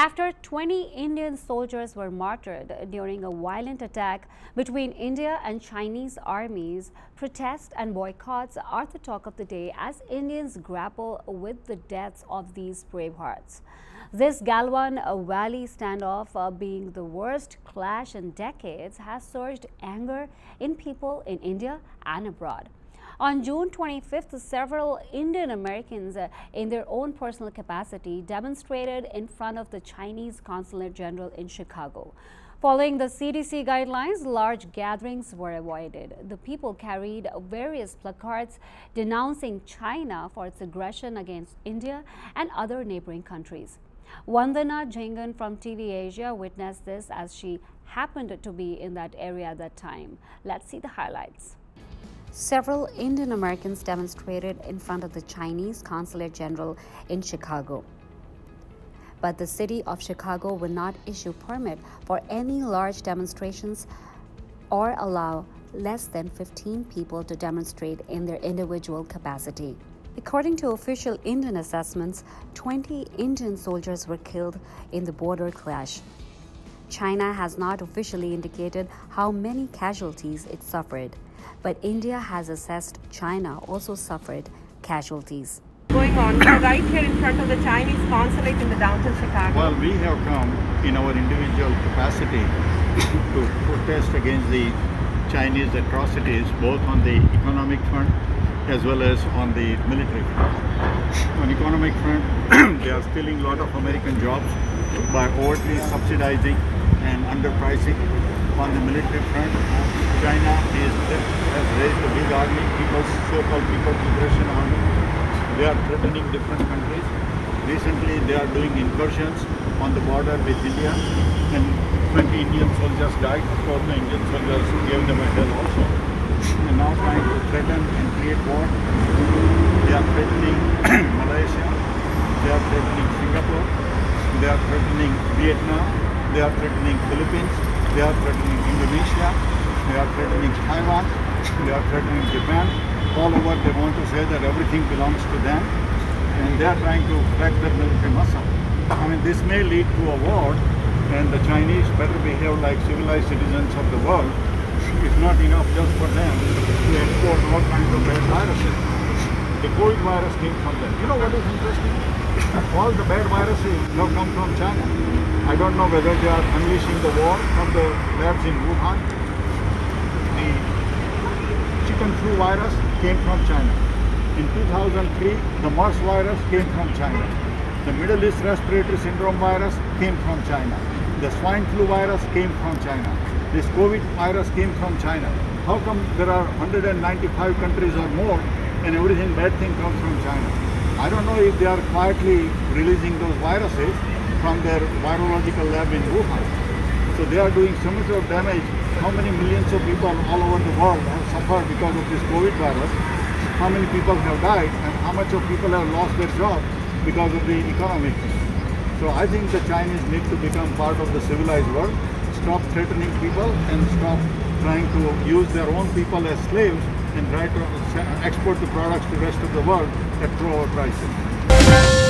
after 20 Indian soldiers were martyred during a violent attack between India and Chinese armies. Protests and boycotts are the talk of the day as Indians grapple with the deaths of these brave hearts. This Galwan Valley standoff, uh, being the worst clash in decades, has surged anger in people in India and abroad. On June 25th, several Indian Americans uh, in their own personal capacity demonstrated in front of the Chinese Consulate General in Chicago. Following the CDC guidelines, large gatherings were avoided. The people carried various placards denouncing China for its aggression against India and other neighboring countries. Vandana Jhingan from TV Asia witnessed this as she happened to be in that area at that time. Let's see the highlights. Several Indian Americans demonstrated in front of the Chinese Consulate General in Chicago. But the city of Chicago will not issue permit for any large demonstrations or allow less than 15 people to demonstrate in their individual capacity. According to official Indian assessments, 20 Indian soldiers were killed in the border clash. China has not officially indicated how many casualties it suffered but India has assessed China also suffered casualties. Going on, we're right here in front of the Chinese consulate in the downtown Chicago. Well, we have come in our individual capacity to protest against the Chinese atrocities, both on the economic front as well as on the military front. On economic front, they are stealing a lot of American jobs by overtly subsidizing and underpricing. On the military front, China is, has raised a big army, people's so-called People's Liberation Army. They are threatening different countries. Recently, they are doing incursions on the border with India, and 20 Indian soldiers died. Of course, the Indian soldiers gave them a death also. And now trying to threaten and create war. They are threatening Malaysia. They are threatening Singapore. They are threatening Vietnam. They are threatening Philippines. They are threatening Indonesia they are threatening Taiwan, they are threatening Japan. All over they want to say that everything belongs to them and they are trying to crack their military muscle. I mean, this may lead to a war and the Chinese better behave like civilized citizens of the world. It's not enough just for them to export all kinds of bad viruses. The COVID virus came from there. You know what is interesting? all the bad viruses now come from China. I don't know whether they are unleashing the war from the labs in Wuhan the chicken flu virus came from China. In 2003, the MERS virus came from China. The Middle East Respiratory Syndrome virus came from China. The swine flu virus came from China. This COVID virus came from China. How come there are 195 countries or more and everything bad thing comes from China? I don't know if they are quietly releasing those viruses from their virological lab in Wuhan. So they are doing so much of damage how many millions of people all over the world have suffered because of this COVID virus, how many people have died, and how much of people have lost their jobs because of the economic So I think the Chinese need to become part of the civilized world, stop threatening people and stop trying to use their own people as slaves and try to export the products to the rest of the world at lower prices.